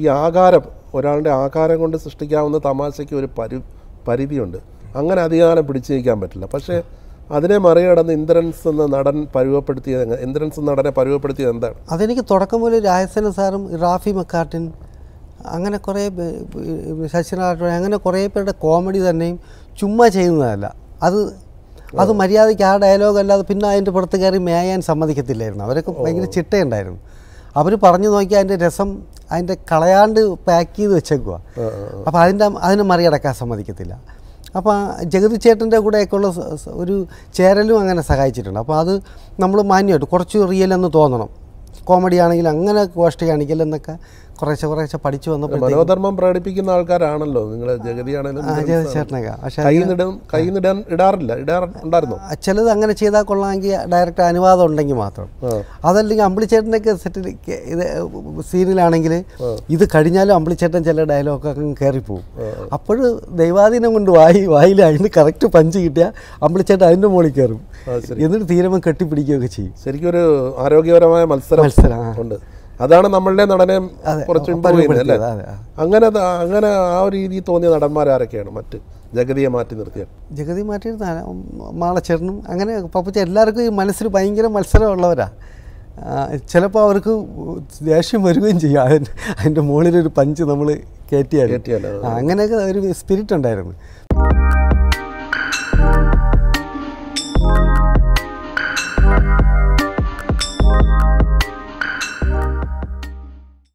ഈ ആകാരം ഒരാളുടെ ആകാരം കൊണ്ട് സൃഷ്ടിക്കാവുന്ന തമാശയ്ക്ക് ഒരു പരി പരിധിയുണ്ട്. അങ്ങനെ അധികാരം പിടിച്ചു നിൽക്കാൻ പറ്റില്ല. പക്ഷേ അതിനെ മറികടന്ന് ഇന്ദ്രൻസ് എന്ന നടൻ പരുവപ്പെടുത്തിയത് ഇന്ദ്രൻസ് എന്ന നടനെ പരുവപ്പെടുത്തിയത് എന്താണ്? അതെനിക്ക് തുടക്കം മുതൽ രാജസേന സാറും റാഫി മക്കാർട്ടിൻ അങ്ങനെ കുറേ ശശിനാഥ് അങ്ങനെ കുറേ പേരുടെ കോമഡി തന്നെയും ചുമ്മാ ചെയ്യുന്നതല്ല. അത് അത് മര്യാദയ്ക്ക് ആ ഡയലോഗ് അല്ലാതെ പിന്നെ അതിന്റെ പുറത്ത് കയറി മേയാൻ സമ്മതിക്കത്തില്ലായിരുന്നു. അവരൊക്കെ ഭയങ്കര ചിട്ടയുണ്ടായിരുന്നു. അവർ പറഞ്ഞു നോക്കി അതിന്റെ രസം അതിന്റെ കളയാണ്ട് പാക്ക് ചെയ്ത് വെച്ചേക്കുക അപ്പോൾ അതിന്റെ അതിനെ മറികടക്കാൻ സമ്മതിക്കത്തില്ല. അപ്പോൾ ജഗതി ചേട്ടന്റെ കൂടെയൊക്കെയുള്ള ഒരു ചേരലും അങ്ങനെ സഹായിച്ചിട്ടുണ്ട്. അപ്പോൾ അത് നമ്മൾ മാന്യമായിട്ട് കുറച്ച് റിയൽ എന്ന് തോന്നണം. കോമഡി ആണെങ്കിൽ അങ്ങനെ ഗോഷ്ടി കാണിക്കലെന്നൊക്കെ കുറേശ്ശെ കുറേശ്ശെ പഠിച്ചു വന്നപ്പോൾ മനോധർമ്മം പ്രകടിപ്പിക്കുന്ന ആൾക്കാരാണല്ലോ. നിങ്ങൾ ജഗതിയാണെങ്കിലും ജഗതി ചേട്ടനൊക്കെ. പക്ഷേ ഇടാറില്ല. ചിലത് അങ്ങനെ ചെയ്താൽ കൊള്ളാമെങ്കിൽ ഡയറക്റ്റ് അനുവാദം ഉണ്ടെങ്കിൽ മാത്രം. അതല്ലെങ്കിൽ അമ്പിളിച്ചേട്ടനൊക്കെ സെറ്റിൽ ഇത് സീനിലാണെങ്കിൽ ഇത് കഴിഞ്ഞാലും അമ്പിളിച്ചേട്ടൻ ചില ഡയലോഗൊക്കെ കയറിപ്പോവും അപ്പോഴും ദൈവാധീനം കൊണ്ട് വായി വായിൽ അതിന് കറക്റ്റ് പഞ്ച് കിട്ടിയാൽ അമ്പിളിച്ചേട്ടൻ അതിന്റെ മുകളിൽ കയറും. എന്നിട്ട് തീരുമാനം കെട്ടിപ്പിടിക്കുകയൊക്കെ ചെയ്യും. ശരിക്കും ഒരു ആരോഗ്യപരമായ മത്സരം മത്സരം, ഉണ്ട്. അതാണ് നമ്മളുടെ നടനെ കുറച്ച് അല്ലേ? അങ്ങനെ അങ്ങനെ ആ ഒരു രീതി തോന്നിയ നടന്മാരാരൊക്കെയാണ് മറ്റ് ജഗതിയെ മാറ്റി നിർത്തിയാൽ. ജഗതി മാറ്റി മാളച്ചേട്ടനും അങ്ങനെ പപ്പച്ച എല്ലാവർക്കും ഈ മനസ്സിൽ ഭയങ്കര മത്സരമുള്ളവരാണ് ചിലപ്പോൾ അവർക്ക് ദേഷ്യം വരികയും ചെയ്യും. അതിന്റെ അതിന്റെ മുകളിലൊരു പഞ്ച് നമ്മൾ കയറ്റിയാൽ, അങ്ങനെയൊക്കെ ഒരു സ്പിരിറ്റ് ഉണ്ടായിരുന്നു.